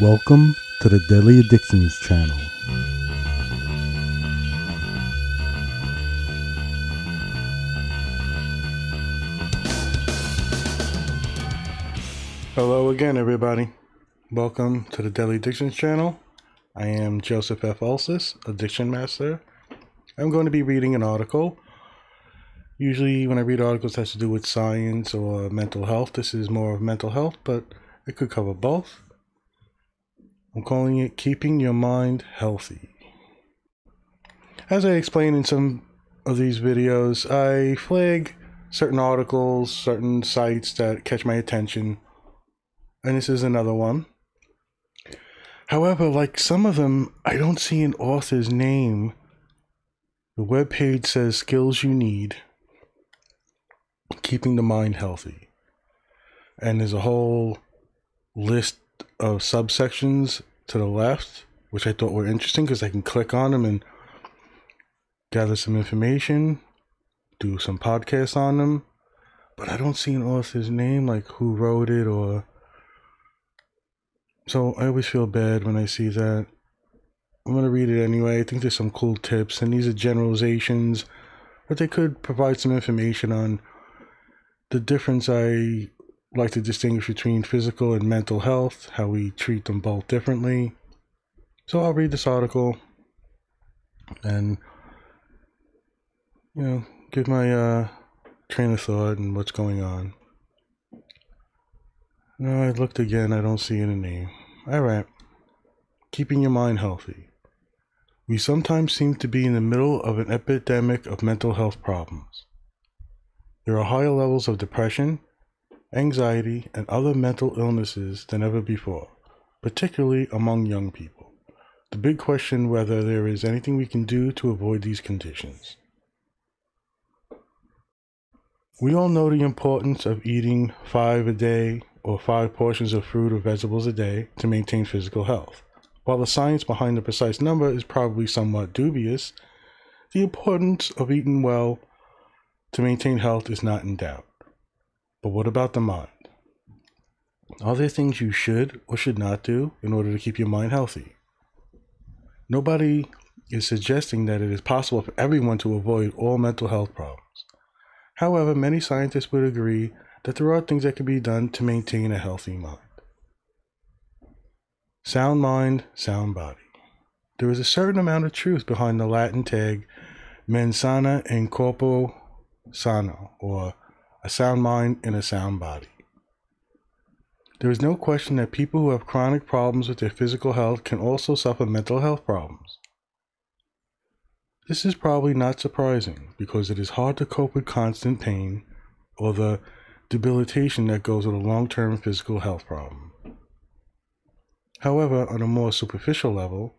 Welcome to the Deadly Addictions channel. Hello again, everybody. Welcome to the Deadly Addictions channel. I am Joseph F. Ulses, Addiction Master. I'm going to be reading an article. Usually, when I read articles, it has to do with science or mental health. This is more of mental health, but it could cover both. I'm calling it Keeping Your Mind Healthy. As I explained in some of these videos, I flag certain articles, certain sites that catch my attention, and this is another one. However, like some of them, I don't see an author's name. The web page says skills you need, keeping the mind healthy. And there's a whole list of subsections to the left, which I thought were interesting because I can click on them and gather some information, do some podcasts on them. But I don't see an author's name, like who wrote it or. So I always feel bad when I see that. I'm going to read it anyway. I think there's some cool tips, and these are generalizations, but they could provide some information on the difference I like to distinguish between physical and mental health, how we treat them both differently. So I'll read this article and you know, give my uh, train of thought and what's going on. No, I looked again, I don't see any name. Alright. Keeping your mind healthy. We sometimes seem to be in the middle of an epidemic of mental health problems. There are higher levels of depression, anxiety, and other mental illnesses than ever before, particularly among young people. The big question whether there is anything we can do to avoid these conditions. We all know the importance of eating five a day or five portions of fruit or vegetables a day to maintain physical health. While the science behind the precise number is probably somewhat dubious, the importance of eating well to maintain health is not in doubt. But what about the mind? Are there things you should or should not do in order to keep your mind healthy? Nobody is suggesting that it is possible for everyone to avoid all mental health problems. However, many scientists would agree that there are things that can be done to maintain a healthy mind. Sound mind, sound body. There is a certain amount of truth behind the Latin tag mens sana in corpore sano, or a sound mind in a sound body. There is no question that people who have chronic problems with their physical health can also suffer mental health problems. This is probably not surprising because it is hard to cope with constant pain or the debilitation that goes with a long term physical health problem. However, on a more superficial level,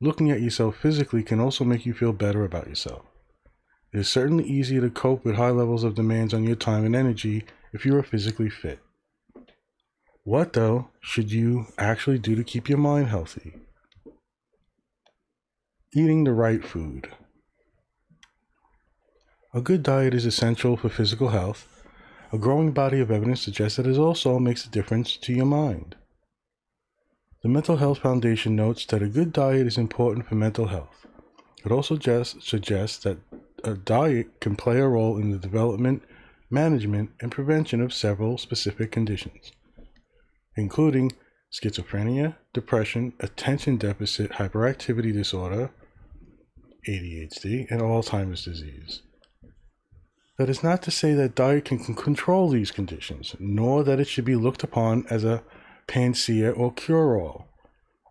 looking at yourself physically can also make you feel better about yourself. It is certainly easier to cope with high levels of demands on your time and energy if you are physically fit. What, though, should you actually do to keep your mind healthy? Eating the right food. A good diet is essential for physical health. A growing body of evidence suggests that it also makes a difference to your mind. The Mental Health Foundation notes that a good diet is important for mental health. It also suggests that a diet can play a role in the development, management, and prevention of several specific conditions, including schizophrenia, depression, attention deficit hyperactivity disorder, ADHD, and Alzheimer's disease. That is not to say that diet can control these conditions, nor that it should be looked upon as a panacea or cure all,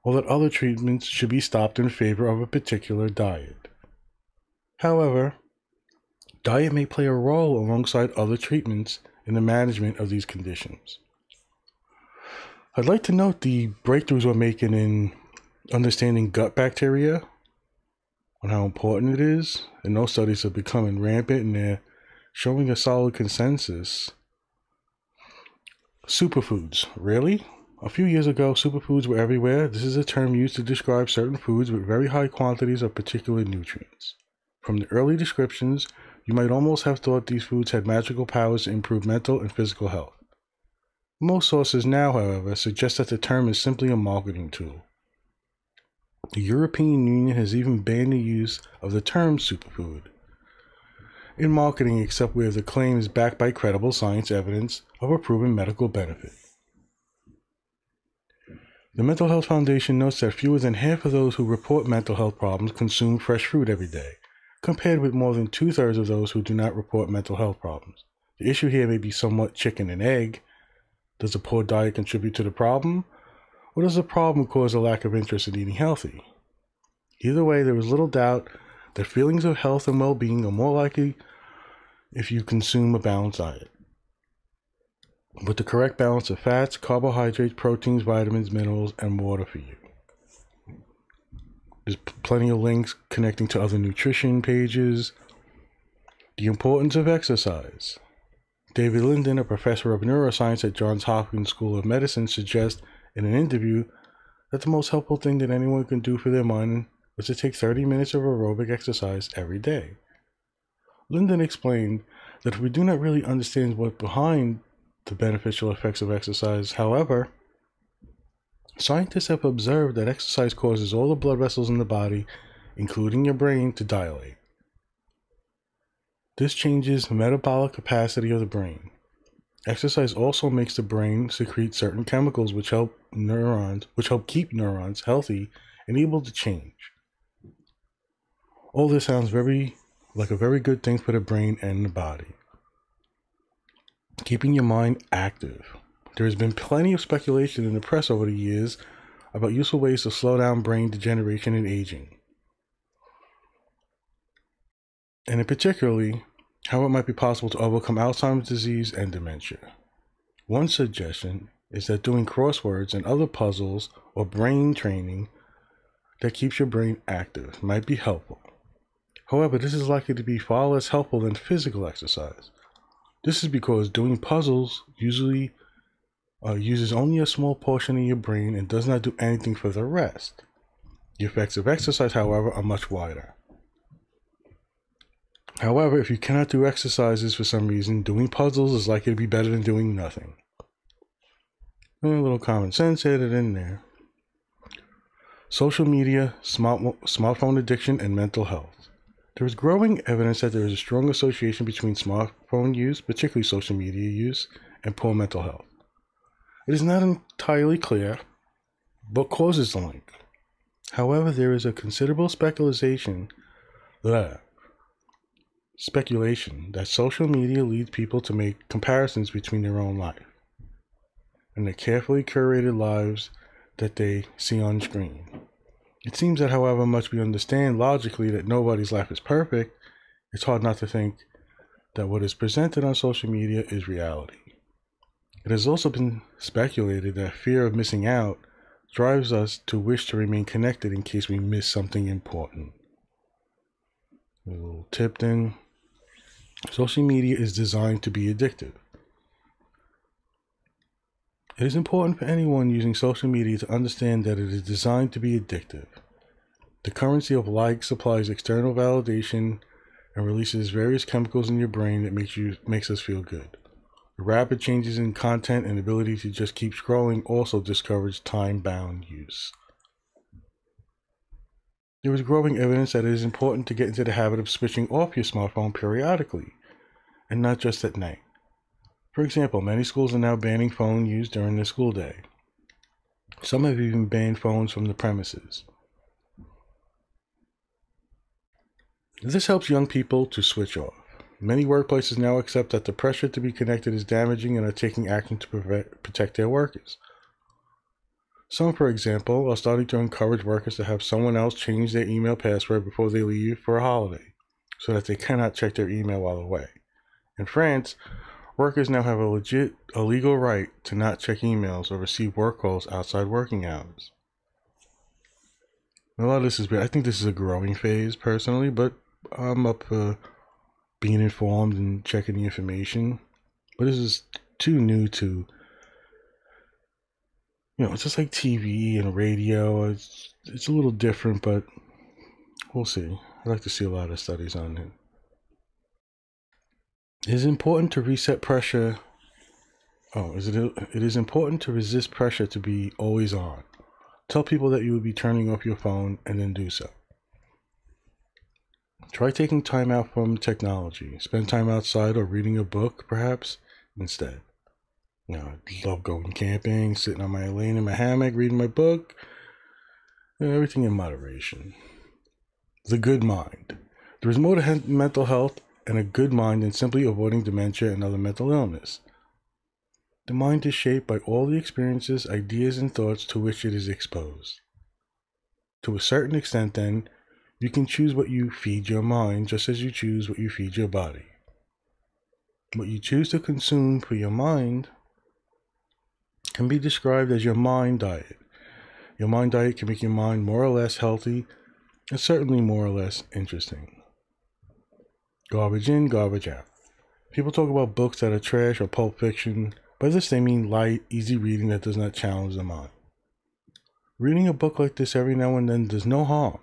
or that other treatments should be stopped in favor of a particular diet. However, diet may play a role alongside other treatments in the management of these conditions. I'd like to note the breakthroughs we're making in understanding gut bacteria and how important it is, and those studies are becoming rampant and they're showing a solid consensus. Superfoods, really? A few years ago, superfoods were everywhere. This is a term used to describe certain foods with very high quantities of particular nutrients. From the early descriptions, you might almost have thought these foods had magical powers to improve mental and physical health. Most sources now, however, suggest that the term is simply a marketing tool. The European Union has even banned the use of the term superfood in marketing except where the claim is backed by credible science evidence of a proven medical benefit. The Mental Health Foundation notes that fewer than half of those who report mental health problems consume fresh fruit every day, compared with more than two thirds of those who do not report mental health problems. The issue here may be somewhat chicken and egg. Does a poor diet contribute to the problem? Or does the problem cause a lack of interest in eating healthy? Either way, there is little doubt that feelings of health and well being are more likely if you consume a balanced diet with the correct balance of fats, carbohydrates, proteins, vitamins, minerals, and water for you. Plenty of links connecting to other nutrition pages. The importance of exercise. David Linden, a professor of neuroscience at Johns Hopkins School of Medicine, suggests in an interview that the most helpful thing that anyone can do for their mind was to take 30 minutes of aerobic exercise every day. Linden explained that we do not really understand what behind the beneficial effects of exercise. However, scientists have observed that exercise causes all the blood vessels in the body, including your brain, to dilate. This changes the metabolic capacity of the brain. Exercise also makes the brain secrete certain chemicals which help neurons, which help keep neurons healthy and able to change. All this sounds very like a very good thing for the brain and the body keeping your mind active. There has been plenty of speculation in the press over the years about useful ways to slow down brain degeneration and aging. And in particularly, how it might be possible to overcome Alzheimer's disease and dementia. One suggestion is that doing crosswords and other puzzles or brain training that keeps your brain active might be helpful. However, this is likely to be far less helpful than physical exercise. This is because doing puzzles usually uh, uses only a small portion of your brain and does not do anything for the rest. The effects of exercise, however, are much wider. However, if you cannot do exercises for some reason, doing puzzles is likely to be better than doing nothing. a little common sense added in there. Social media, smart, smartphone addiction, and mental health. There is growing evidence that there is a strong association between smartphone use, particularly social media use, and poor mental health. It is not entirely clear what causes the link. However, there is a considerable speculation that speculation that social media leads people to make comparisons between their own life and the carefully curated lives that they see on screen. It seems that however much we understand logically that nobody's life is perfect, it's hard not to think that what is presented on social media is reality. It has also been speculated that fear of missing out drives us to wish to remain connected in case we miss something important. A little tip then. Social media is designed to be addictive. It is important for anyone using social media to understand that it is designed to be addictive. The currency of likes supplies external validation and releases various chemicals in your brain that makes you makes us feel good. The rapid changes in content and ability to just keep scrolling also discourage time-bound use. There is growing evidence that it is important to get into the habit of switching off your smartphone periodically, and not just at night. For example, many schools are now banning phone use during the school day. Some have even banned phones from the premises. This helps young people to switch off. Many workplaces now accept that the pressure to be connected is damaging and are taking action to protect their workers. Some, for example, are starting to encourage workers to have someone else change their email password before they leave for a holiday so that they cannot check their email while away. In France, Workers now have a legit, a legal right to not check emails or receive work calls outside working hours. A lot of this is, I think this is a growing phase personally, but I'm up for being informed and checking the information. But this is too new to, you know, it's just like TV and radio. It's, it's a little different, but we'll see. I'd like to see a lot of studies on it. It is important to reset pressure Oh, is it? It is important to resist pressure to be always on. Tell people that you will be turning off your phone and then do so. Try taking time out from technology. Spend time outside or reading a book, perhaps, instead. You know, I love going camping, sitting on my lane in my hammock, reading my book. Everything in moderation. The good mind. There is more to mental health and a good mind than simply avoiding dementia and other mental illness. The mind is shaped by all the experiences, ideas, and thoughts to which it is exposed. To a certain extent, then, you can choose what you feed your mind just as you choose what you feed your body. What you choose to consume for your mind can be described as your mind diet. Your mind diet can make your mind more or less healthy and certainly more or less interesting. Garbage in, garbage out. People talk about books that are trash or pulp fiction by this they mean light, easy reading that does not challenge the mind. Reading a book like this every now and then does no harm,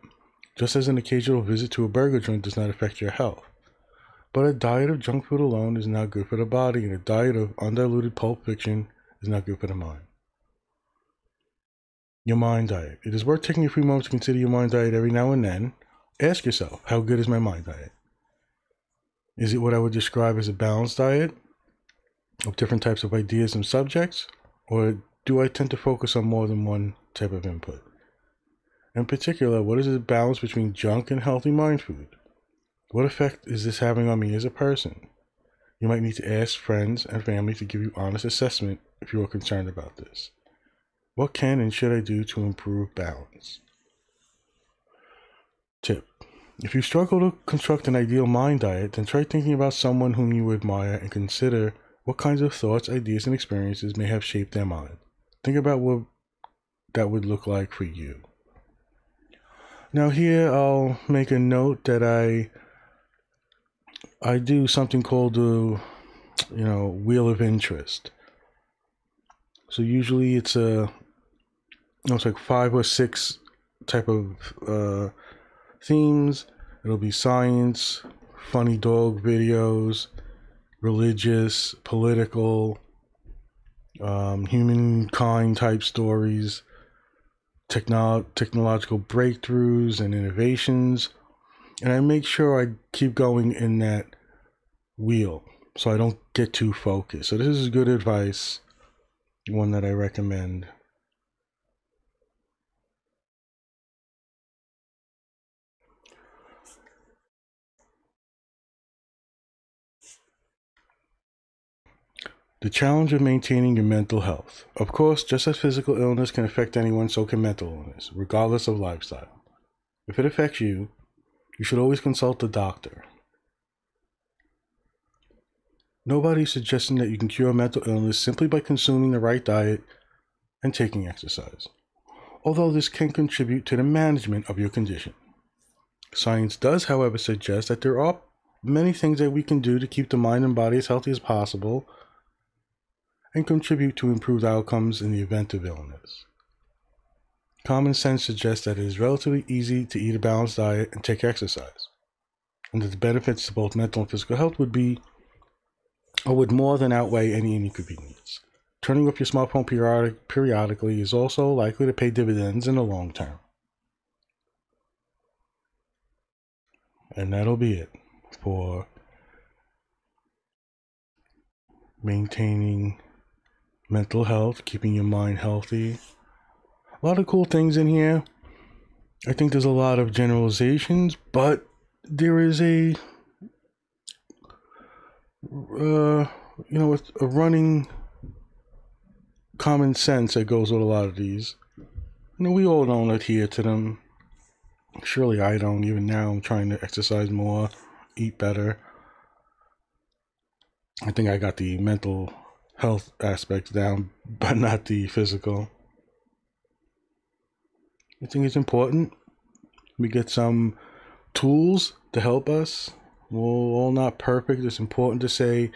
just as an occasional visit to a burger joint does not affect your health. But a diet of junk food alone is not good for the body, and a diet of undiluted pulp fiction is not good for the mind. Your mind diet. It is worth taking a few moments to consider your mind diet every now and then. Ask yourself, how good is my mind diet? Is it what I would describe as a balanced diet? of different types of ideas and subjects, or do I tend to focus on more than one type of input? In particular, what is the balance between junk and healthy mind food? What effect is this having on me as a person? You might need to ask friends and family to give you honest assessment if you are concerned about this. What can and should I do to improve balance? Tip. If you struggle to construct an ideal mind diet, then try thinking about someone whom you admire and consider what kinds of thoughts, ideas, and experiences may have shaped their mind? Think about what that would look like for you. Now here I'll make a note that I I do something called the you know wheel of interest. So usually it's a it's like five or six type of uh, themes. It'll be science, funny dog videos, religious, political, um, humankind type stories, techno- technological breakthroughs and innovations. And I make sure I keep going in that wheel so I don't get too focused. So, this is good advice, one that I recommend. The challenge of maintaining your mental health. Of course, just as physical illness can affect anyone, so can mental illness, regardless of lifestyle. If it affects you, you should always consult a doctor. Nobody is suggesting that you can cure mental illness simply by consuming the right diet and taking exercise, although this can contribute to the management of your condition. Science does, however, suggest that there are many things that we can do to keep the mind and body as healthy as possible and contribute to improved outcomes in the event of illness. Common sense suggests that it is relatively easy to eat a balanced diet and take exercise, and that the benefits to both mental and physical health would be or would more than outweigh any inconvenience. Turning off your smartphone periodic, periodically is also likely to pay dividends in the long term. And that'll be it for maintaining mental health, keeping your mind healthy. A lot of cool things in here. I think there's a lot of generalizations, but there is a uh, you know, with a running common sense that goes with a lot of these. You know, we all don't adhere to them. Surely I don't. Even now, I'm trying to exercise more, eat better. I think I got the mental health aspects down, but not the physical. I think it's important we get some tools to help us. We're all not perfect. It's important to say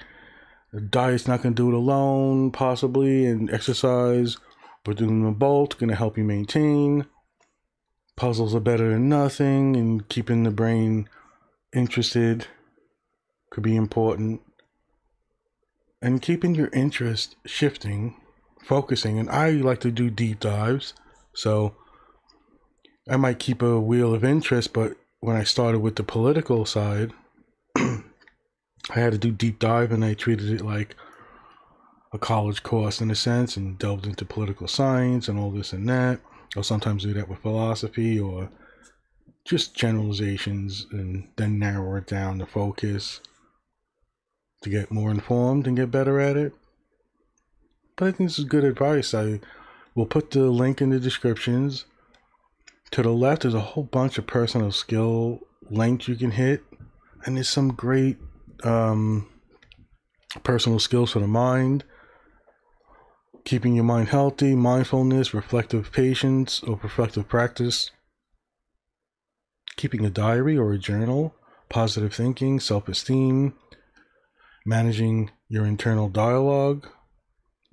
the diet's not going to do it alone, possibly, and exercise, but doing them both going to help you maintain. Puzzles are better than nothing, and keeping the brain interested could be important and keeping your interest shifting, focusing. And I like to do deep dives. So I might keep a wheel of interest, but when I started with the political side, I had to do deep dive and I treated it like a college course in a sense and delved into political science and all this and that. I'll sometimes do that with philosophy or just generalizations and then narrow it down to focus to get more informed and get better at it. But I think this is good advice. I will put the link in the descriptions. To the left, there's a whole bunch of personal skill links you can hit, and there's some great um, personal skills for the mind. Keeping your mind healthy, mindfulness, reflective patience, or reflective practice keeping a diary or a journal, positive thinking, self esteem, managing your internal dialogue,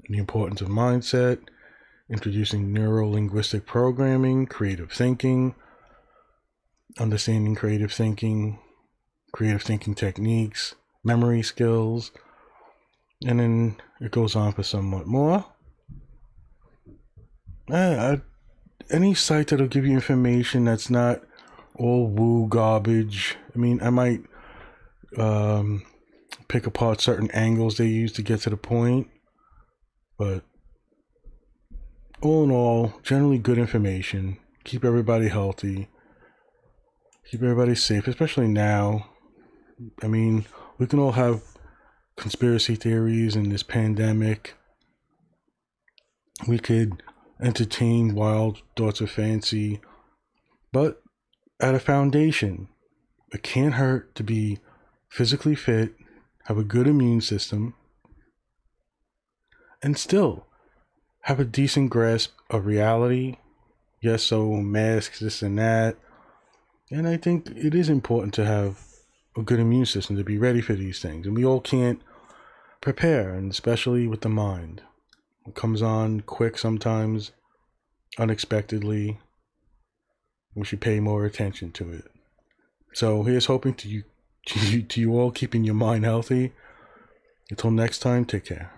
the importance of mindset, introducing neuro linguistic programming, creative thinking, understanding creative thinking, creative thinking techniques, memory skills, and then it goes on for somewhat more. Uh, any site that'll give you information that's not all woo garbage. I mean, I might um, pick apart certain angles they use to get to the point, but all in all, generally good information. Keep everybody healthy. Keep everybody safe, especially now. I mean, we can all have conspiracy theories in this pandemic. We could entertain wild thoughts of fancy, but at a foundation. It can't hurt to be physically fit, have a good immune system, and still have a decent grasp of reality. Yes, so masks, this and that. And I think it is important to have a good immune system to be ready for these things. And we all can't prepare, and especially with the mind. It comes on quick sometimes, unexpectedly, we should pay more attention to it. So here's hoping to you, to you all keeping your mind healthy. Until next time, take care.